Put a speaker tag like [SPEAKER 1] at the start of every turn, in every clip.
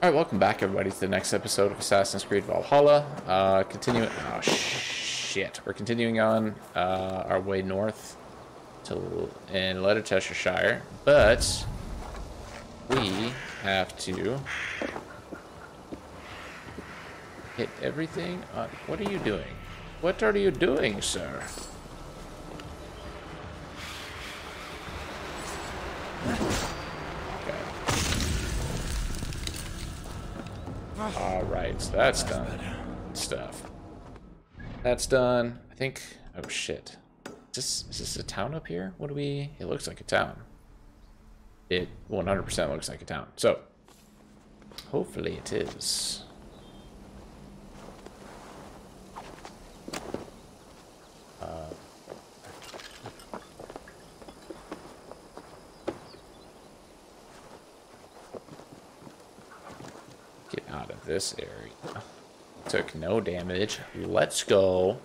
[SPEAKER 1] Alright, welcome back everybody to the next episode of Assassin's Creed Valhalla. Uh, continuing... Oh, shit. We're continuing on uh, our way north to in Leicestershire, but we have to hit everything on... What are you doing? What are you doing, sir? Alright, so that's done. Stuff. That's done. I think... Oh, shit. Is this, is this a town up here? What do we... It looks like a town. It 100% looks like a town. So, hopefully it is. This area. Took no damage. Let's go.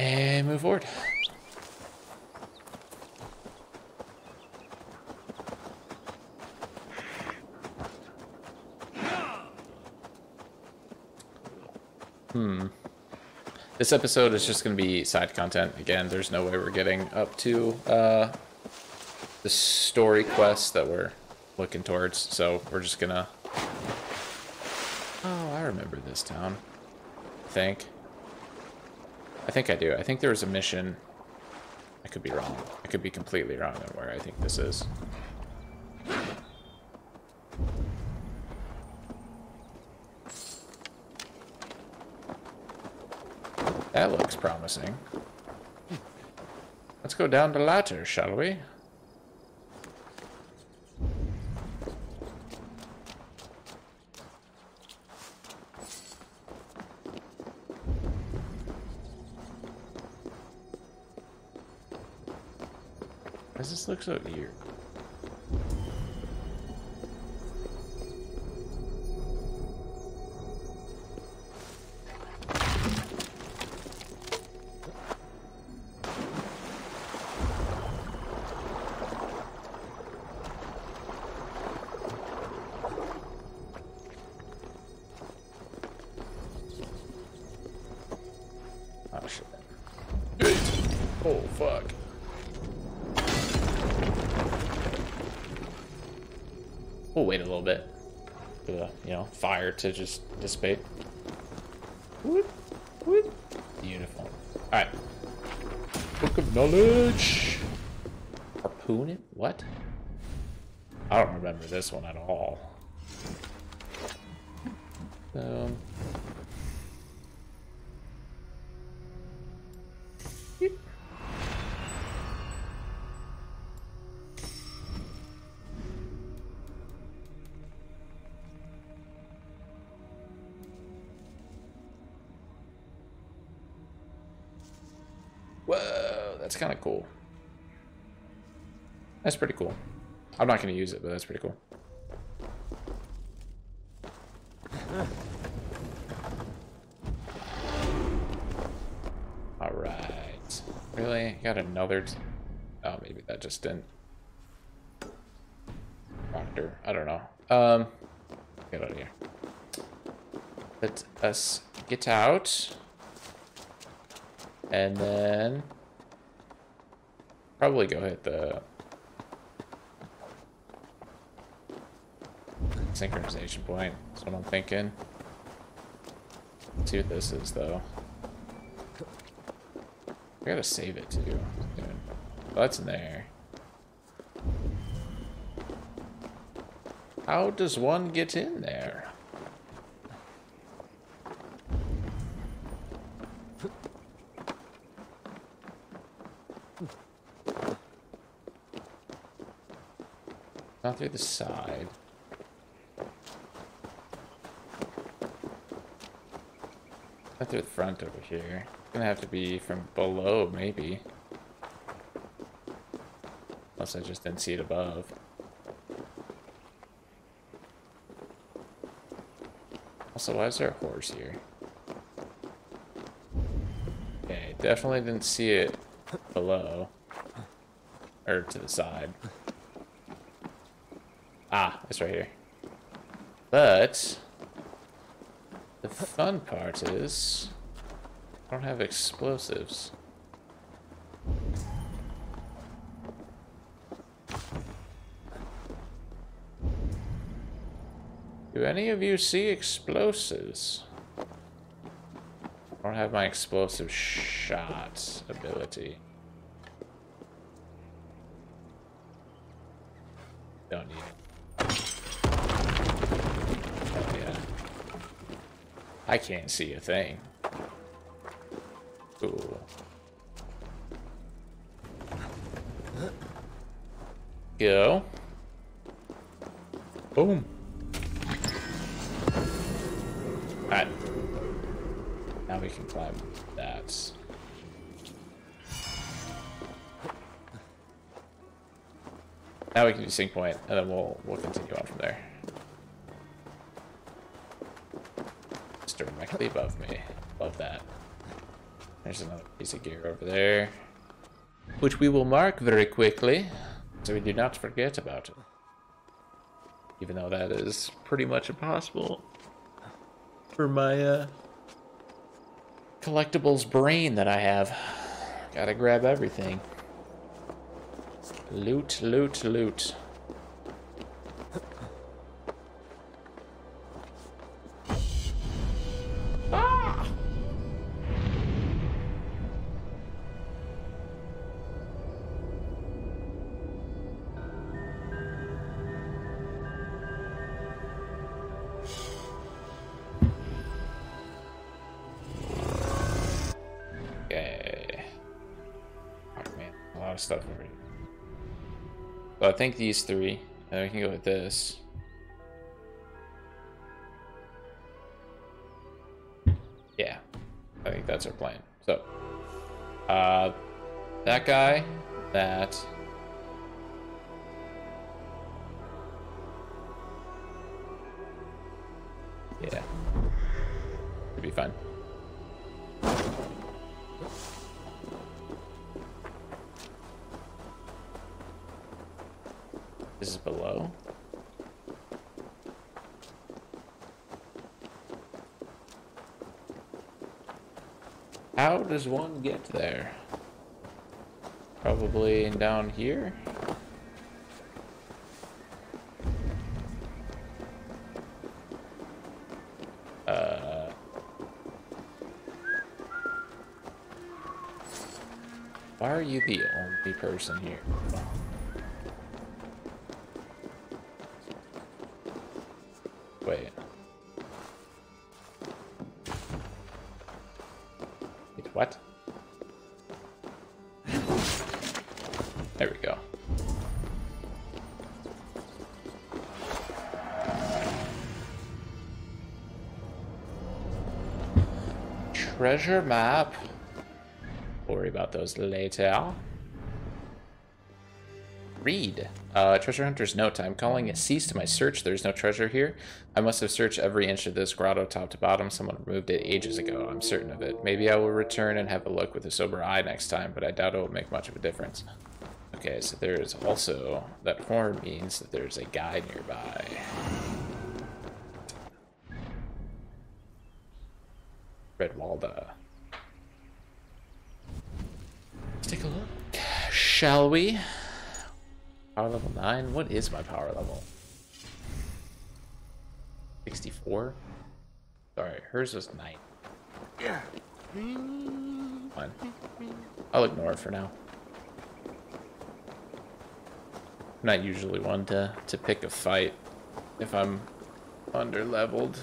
[SPEAKER 1] And move forward. Hmm. This episode is just going to be side content. Again, there's no way we're getting up to uh, the story quest that we're looking towards. So we're just going to remember this town. I think. I think I do. I think there was a mission. I could be wrong. I could be completely wrong on where I think this is. That looks promising. Let's go down the ladder, shall we? looks up here? Ah, oh, fuck. This looks you know, fire to just dissipate. Whoop, whoop. Beautiful. Alright. Book of Knowledge. Harpoon it? What? I don't remember this one at all. Um, That's kind of cool. That's pretty cool. I'm not going to use it, but that's pretty cool. Alright. Really? Got another... oh, maybe that just didn't... Doctor. I don't know. Um, Get out of here. Let us get out. And then... Probably go hit the synchronization point. That's what I'm thinking. Let's see what this is though. I gotta save it too. Oh, that's in there. How does one get in there? Not through the side. Not through the front over here. It's gonna have to be from below, maybe. Unless I just didn't see it above. Also, why is there a horse here? Okay, definitely didn't see it below. Or to the side. It's right here. But the fun part is I don't have explosives. Do any of you see explosives? I don't have my explosive shot ability. Don't need it. I can't see a thing. Cool. Go. Boom. Alright. Now we can climb that. Now we can do sync point, and then we'll we'll continue on from there. Directly above me. Love that. There's another piece of gear over there. Which we will mark very quickly, so we do not forget about it. Even though that is pretty much impossible for my uh, collectibles brain that I have. Gotta grab everything. Loot, loot, loot. Think these three, and we can go with this. Yeah, I think that's our plan. So, uh, that guy, that. Yeah. It'd be fine. Does one get there? Probably down here? Uh... Why are you the only person here? Wait. Wait, Treasure map. Worry about those later. Read. Uh, treasure hunter's note. I'm calling it cease to my search. There's no treasure here. I must have searched every inch of this grotto top to bottom. Someone removed it ages ago. I'm certain of it. Maybe I will return and have a look with a sober eye next time, but I doubt it will make much of a difference. Okay, so there's also... That horn means that there's a guy nearby. Let's take a look. Shall we? Power level 9? What is my power level? 64? Sorry, hers was 9. Fine. I'll ignore it for now. I'm not usually one to, to pick a fight if I'm under leveled.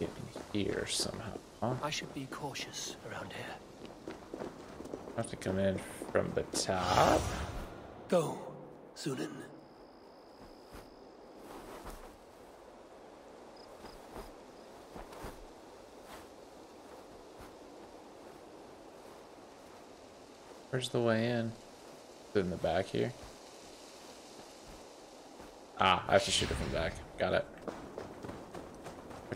[SPEAKER 1] Get in here somehow. Huh?
[SPEAKER 2] I should be cautious around here.
[SPEAKER 1] I have to come in from the top.
[SPEAKER 2] Go, Sunan.
[SPEAKER 1] Where's the way in? Is it in the back here? Ah, I have to shoot it from back. Got it.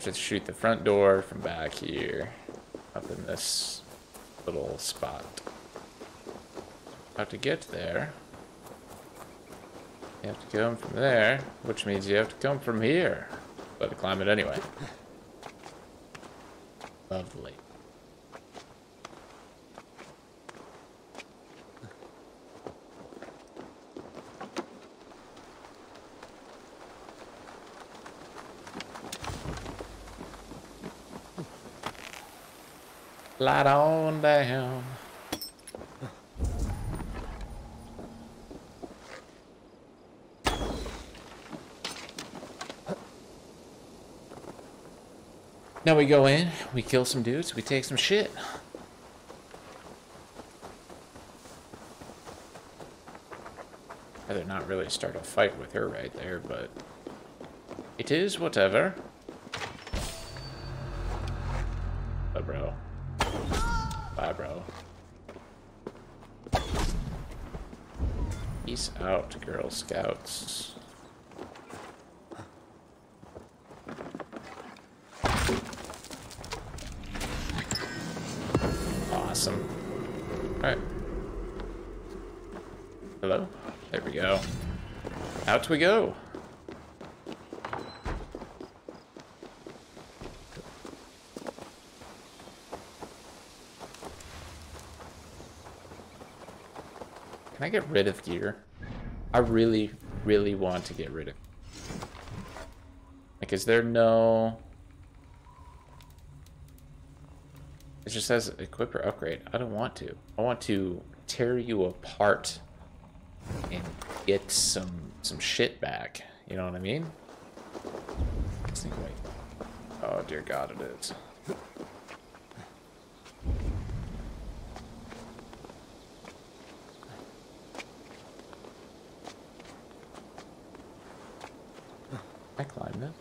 [SPEAKER 1] Have to shoot the front door from back here. Up in this little spot. how to get there. You have to come from there, which means you have to come from here. But to climb it anyway. Lovely. Light on down. Now we go in, we kill some dudes, we take some shit. Rather not really start a fight with her right there, but it is whatever. Girl Scouts. Awesome. Alright. Hello? There we go. Out we go. Can I get rid of gear? I really, really want to get rid of. Like, is there no? It just says equip or upgrade. I don't want to. I want to tear you apart and get some some shit back. You know what I mean? Oh dear God, it is. I climbed it.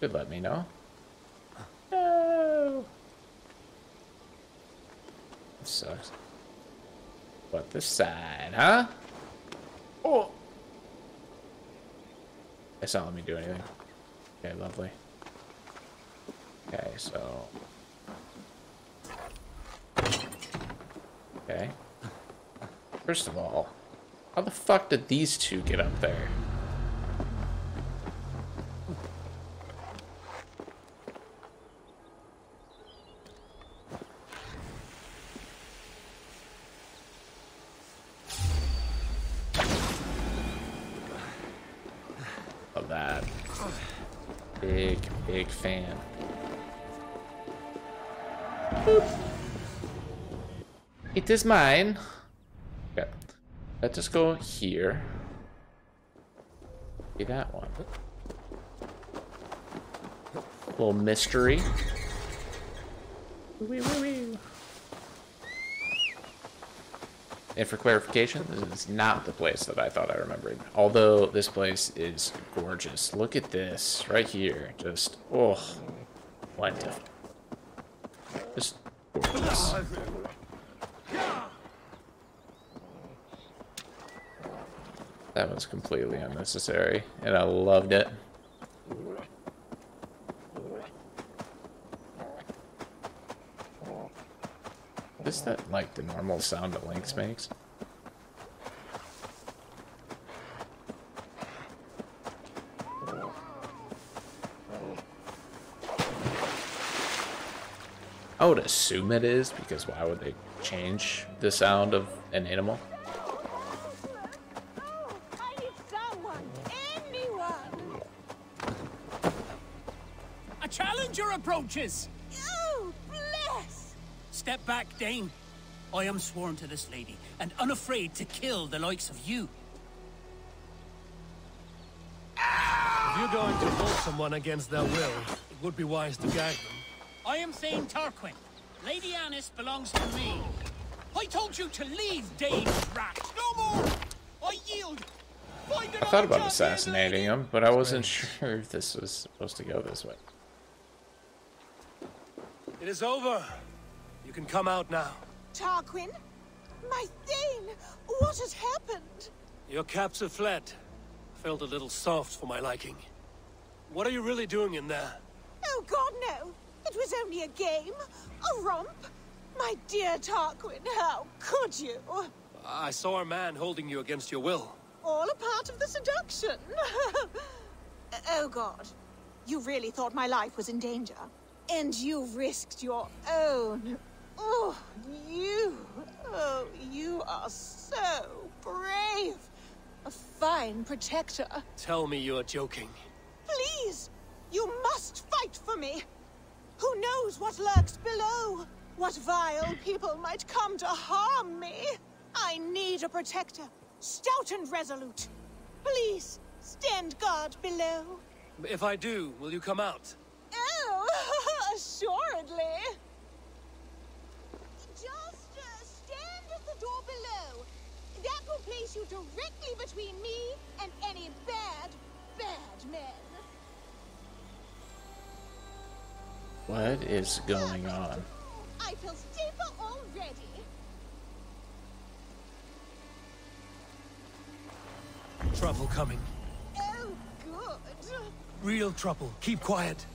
[SPEAKER 1] Should let me know. No. This sucks. But this side, huh? Oh. It's not letting me do anything. Okay, lovely. Okay, so. Okay. First of all, how the fuck did these two get up there? It is mine. Okay. Let's just go here. Be that one. Little mystery. Wee, wee, wee. And for clarification, this is not the place that I thought I remembered. Although this place is gorgeous. Look at this right here. Just, oh, wonderful. Just gorgeous. That was completely unnecessary, and I loved it. Is that like the normal sound that Lynx makes? I would assume it is, because why would they change the sound of an animal?
[SPEAKER 3] I need someone, anyone.
[SPEAKER 4] A challenger approaches!
[SPEAKER 3] Oh, bless.
[SPEAKER 4] Step back, Dane. I am sworn to this lady, and unafraid to kill the likes of you.
[SPEAKER 2] If you're going to hold someone against their will, it would be wise to gag them.
[SPEAKER 4] I am Thane Tarquin. Lady Annis belongs to me. I told you to leave, Dane rat. No more! I yield!
[SPEAKER 1] I thought about assassinating him, but I wasn't sure if this was supposed to go this way.
[SPEAKER 2] It is over. You can come out now.
[SPEAKER 3] Tarquin? My Thane! What has happened?
[SPEAKER 2] Your caps captive fled. Felt a little soft for my liking. What are you really doing in there?
[SPEAKER 3] Oh, God, no. It was only a game. A romp. My dear Tarquin, how could you?
[SPEAKER 2] I saw a man holding you against your will.
[SPEAKER 3] All a part of the seduction. oh god. You really thought my life was in danger. And you risked your own. Oh, you. Oh, you are so brave. A fine protector.
[SPEAKER 2] Tell me you're joking.
[SPEAKER 3] Please, you must fight for me. Who knows what lurks below? What vile people might come to harm me? I need a protector, stout and resolute. Please, stand guard below.
[SPEAKER 2] If I do, will you come out?
[SPEAKER 3] Oh, assuredly. Just uh, stand at the door below. That will place you directly between me and any bad, bad men.
[SPEAKER 1] What is going on?
[SPEAKER 3] I feel safer already.
[SPEAKER 2] Trouble coming.
[SPEAKER 3] Oh, good.
[SPEAKER 2] Real trouble. Keep quiet.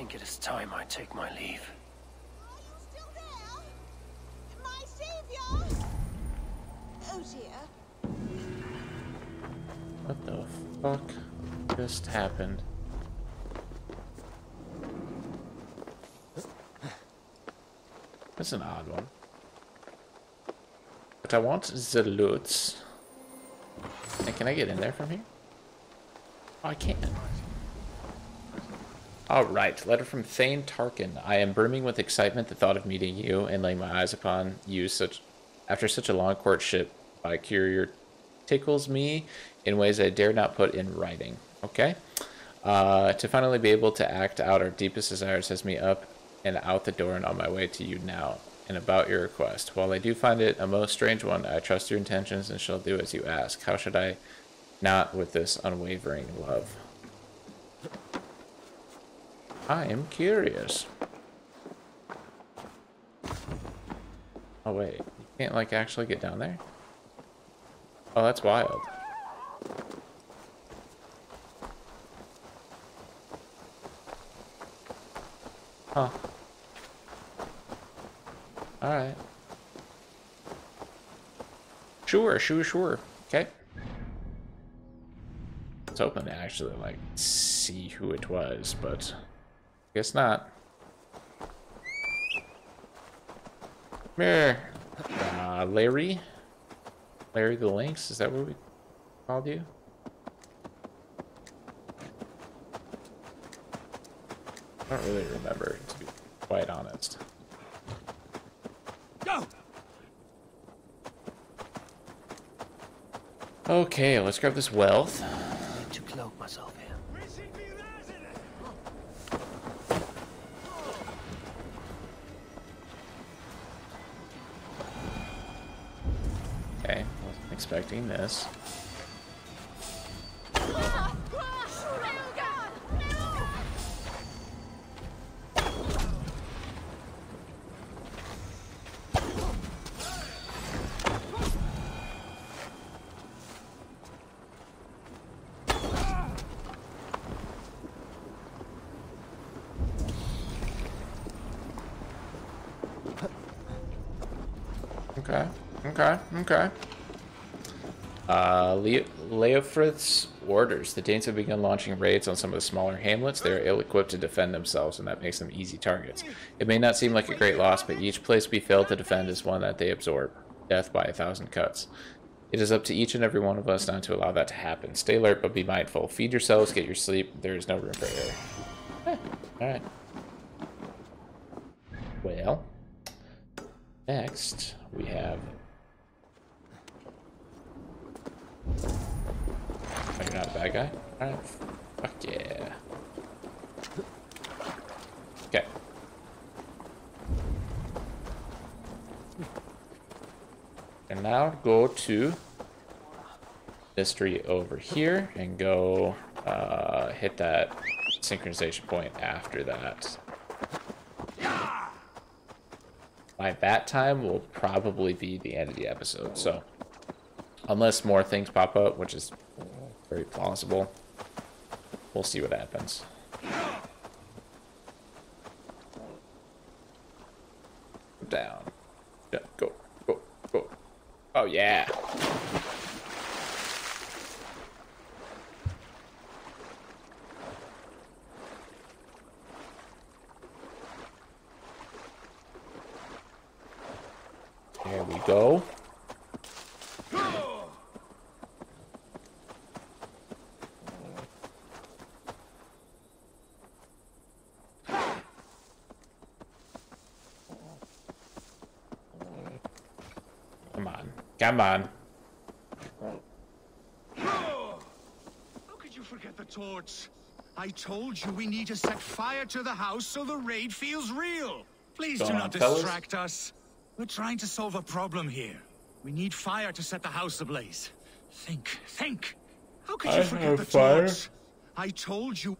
[SPEAKER 3] Think
[SPEAKER 2] it is time I take my leave.
[SPEAKER 3] Are you still there? My savior! Oh dear.
[SPEAKER 1] What the fuck just happened? That's an odd one. But I want the loot. And can I get in there from here? Oh, I can. Alright, letter from Thane Tarquin. I am brimming with excitement the thought of meeting you and laying my eyes upon you such after such a long courtship by courier tickles me in ways I dare not put in writing. Okay? Uh, to finally be able to act out our deepest desires has me up and out the door and on my way to you now and about your request. While I do find it a most strange one, I trust your intentions and shall do as you ask. How should I not with this unwavering love? I am curious. Oh wait, you can't like actually get down there? Oh, that's wild. Huh. Alright. Sure, sure, sure. Okay. Was hoping to actually, like, see who it was, but guess not. Come here. Uh, Larry? Larry the Lynx? Is that what we called you? I don't really remember, to be quite honest.
[SPEAKER 2] Go!
[SPEAKER 1] Okay, let's grab this wealth. Wasn't expecting this. Okay, okay, okay. Uh, Le Leofrith's orders. The Danes have begun launching raids on some of the smaller hamlets. They are ill-equipped to defend themselves, and that makes them easy targets. It may not seem like a great loss, but each place we fail to defend is one that they absorb. Death by a thousand cuts. It is up to each and every one of us not to allow that to happen. Stay alert, but be mindful. Feed yourselves, get your sleep. There is no room for error. Eh, Alright. Well, next we have you're not a bad guy? Alright. Fuck yeah. Okay. And now go to mystery over here and go uh, hit that synchronization point after that. by that time will probably be the end of the episode. So, unless more things pop up, which is very plausible, we'll see what happens. Down. Yeah, go, go, go. Oh, yeah. There we go. Come on. Come on.
[SPEAKER 5] How could you forget the torch? I told you we need to set fire to the house so the raid feels real. Please
[SPEAKER 1] Go
[SPEAKER 5] do
[SPEAKER 1] on,
[SPEAKER 5] not
[SPEAKER 1] fellas.
[SPEAKER 5] distract us. We're trying to solve a problem here. We need fire to set the house ablaze. Think, think. How could you
[SPEAKER 1] I
[SPEAKER 5] forget the
[SPEAKER 1] fire.
[SPEAKER 5] torch? I told you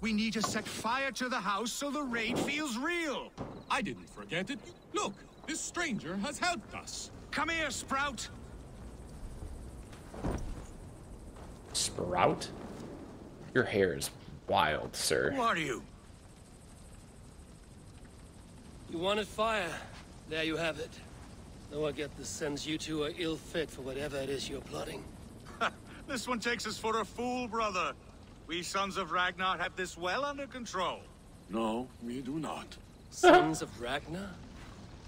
[SPEAKER 5] we need to set fire to the house so the raid feels real.
[SPEAKER 6] I didn't forget it. Look, this stranger has helped us.
[SPEAKER 5] Come here, Sprout.
[SPEAKER 1] Sprout? Your hair is wild, sir.
[SPEAKER 5] Who are you?
[SPEAKER 2] You wanted fire. There you have it. Though I get the sense you two are ill fit for whatever it is you're plotting.
[SPEAKER 5] This one takes us for a fool, brother. We sons of Ragnar have this well under control.
[SPEAKER 6] No, we do not.
[SPEAKER 2] Sons of Ragnar?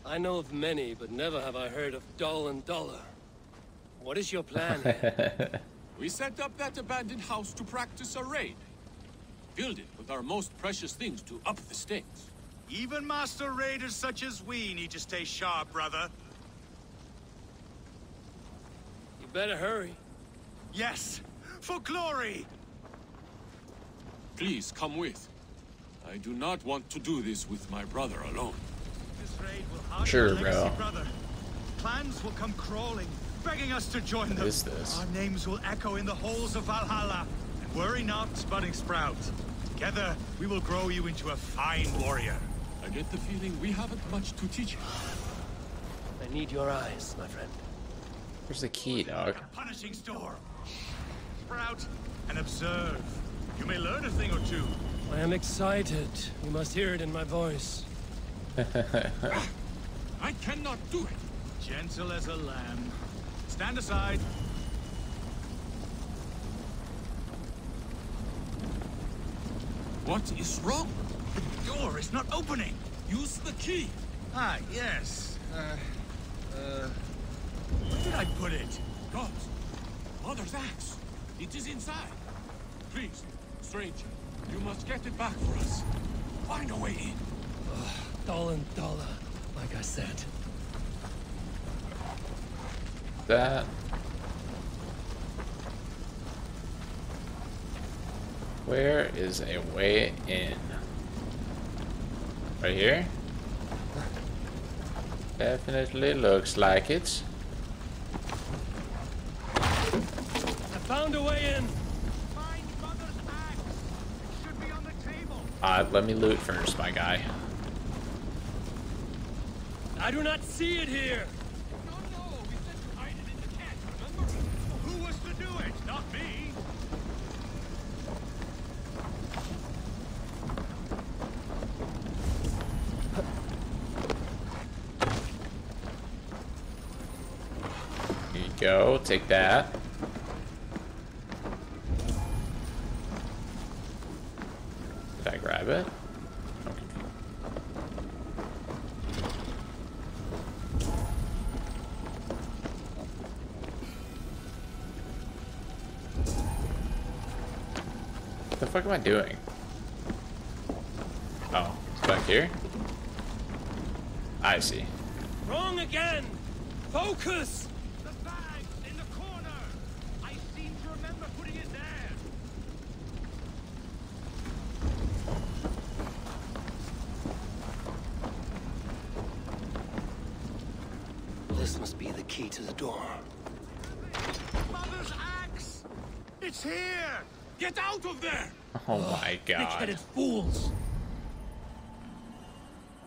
[SPEAKER 2] I know of many, but never have I heard of Dull and Dollar. What is your plan?
[SPEAKER 6] We set up that abandoned house to practice a raid. Filled it with our most precious things to up the stakes.
[SPEAKER 5] Even master raiders such as we need to stay sharp, brother.
[SPEAKER 2] you better hurry.
[SPEAKER 5] Yes, for glory!
[SPEAKER 6] Please come with. I do not want to do this with my brother alone.
[SPEAKER 1] Sure, bro.
[SPEAKER 5] brother. Clans will come crawling, begging us to join them.
[SPEAKER 1] is this?
[SPEAKER 5] Our names will echo in the halls of Valhalla. And worry not, Budding Sprout. Together, we will grow you into a fine warrior.
[SPEAKER 6] I get the feeling we haven't much to teach you.
[SPEAKER 2] I need your eyes, my friend.
[SPEAKER 1] Where's the key, dog?
[SPEAKER 5] A punishing storm. Sprout and observe. You may learn a thing or two.
[SPEAKER 2] I am excited. You must hear it in my voice.
[SPEAKER 6] I cannot do it.
[SPEAKER 5] Gentle as a lamb. Stand aside.
[SPEAKER 6] What is wrong?
[SPEAKER 5] The door is not opening.
[SPEAKER 6] Use the key.
[SPEAKER 5] Ah, yes. Uh, uh... Where did I put it?
[SPEAKER 6] God, Mother's axe. It is inside. Please, stranger, you must get it back for us. Find a way in.
[SPEAKER 2] Dull and Dollar, like I said.
[SPEAKER 1] That. Where is a way in? Right here? Definitely looks like it.
[SPEAKER 2] I found a way in.
[SPEAKER 5] Find Mother's axe. It should be on the table.
[SPEAKER 1] Uh, let me loot first, my guy.
[SPEAKER 2] I do not see it here.
[SPEAKER 6] No, no, we said to hide it in the tent, remember?
[SPEAKER 5] Who was to do it? Not me.
[SPEAKER 1] Here you go, take that. Did I grab it? I'm confused. What the fuck am I doing? Oh, it's back here? I see.
[SPEAKER 2] Wrong again. Focus.
[SPEAKER 5] The bag in the corner. I seem to remember putting it there.
[SPEAKER 2] This must be the key to the door.
[SPEAKER 5] Mother's axe. It's here.
[SPEAKER 6] Get out of there!
[SPEAKER 1] Oh my god.
[SPEAKER 2] Big-headed fools.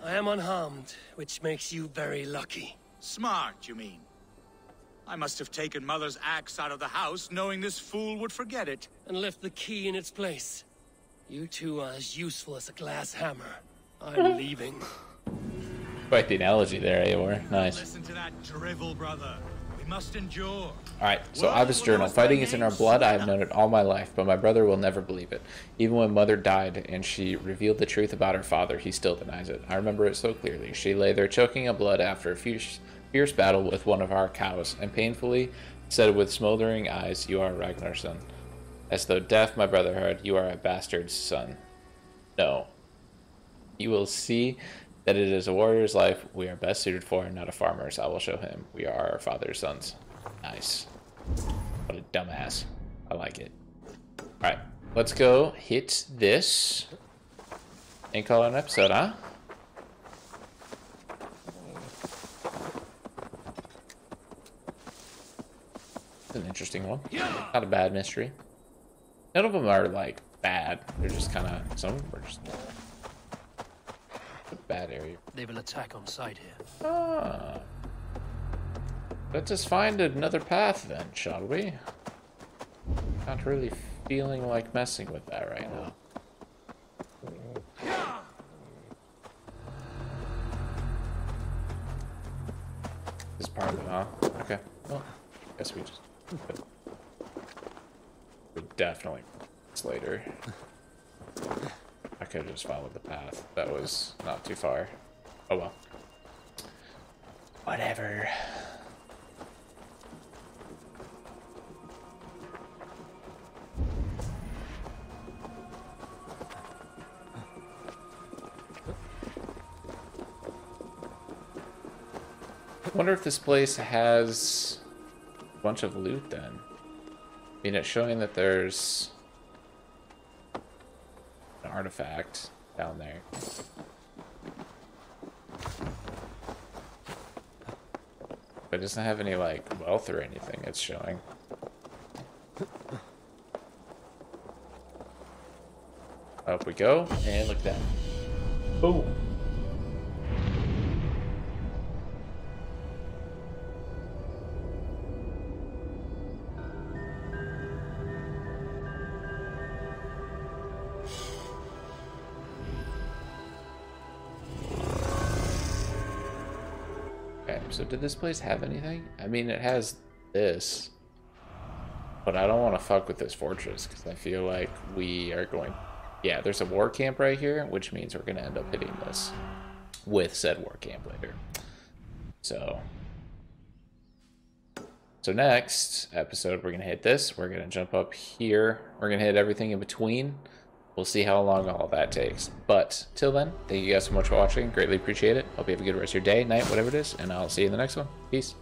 [SPEAKER 2] I am unharmed, which makes you very lucky.
[SPEAKER 5] Smart, you mean? I must have taken Mother's axe out of the house, knowing this fool would forget it.
[SPEAKER 2] And left the key in its place. You two are as useful as a glass hammer. I'm leaving.
[SPEAKER 1] Quite the analogy there, Eeyore. Nice.
[SPEAKER 5] Listen to that drivel, brother. We must endure.
[SPEAKER 1] Alright, so
[SPEAKER 5] what
[SPEAKER 1] Journal. Fighting is in our blood. I have known it all my life, but my brother will never believe it. Even when mother died and she revealed the truth about her father, he still denies it. I remember it so clearly. She lay there choking on blood after a fierce, fierce battle with one of our cows, and painfully said with smoldering eyes, You are Ragnar's son. As though deaf, my brother heard, You are a bastard's son. No. You will see that it is a warrior's life we are best suited for, not a farmer's. I will show him. We are our father's sons. Nice. What a dumbass. I like it. Alright, let's go hit this and call it an episode, huh? It's an interesting one. Not a bad mystery. None of them are like bad. They're just kind of some of them are just a bad area.
[SPEAKER 2] They will attack on sight here.
[SPEAKER 1] Ah. Let's just find another path then, shall we? Not really feeling like messing with that right now. This part of it, huh? Okay. Well, I guess we just. We definitely it's later. I could have just followed the path. That was not too far. Oh well. Whatever. Wonder if this place has a bunch of loot then. I mean, it's showing that there's an artifact down there. But it doesn't have any, like, wealth or anything it's showing. Up we go, and look at that. Boom. So did this place have anything? I mean, it has this. But I don't want to fuck with this fortress, because I feel like we are going... Yeah, there's a war camp right here, which means we're going to end up hitting this with said war camp later. So... So next episode, we're going to hit this. We're going to jump up here. We're going to hit everything in between. We'll see how long all that takes. But till then, thank you guys so much for watching. Greatly appreciate it. Hope you have a good rest of your day, night, whatever it is. And I'll see you in the next one. Peace.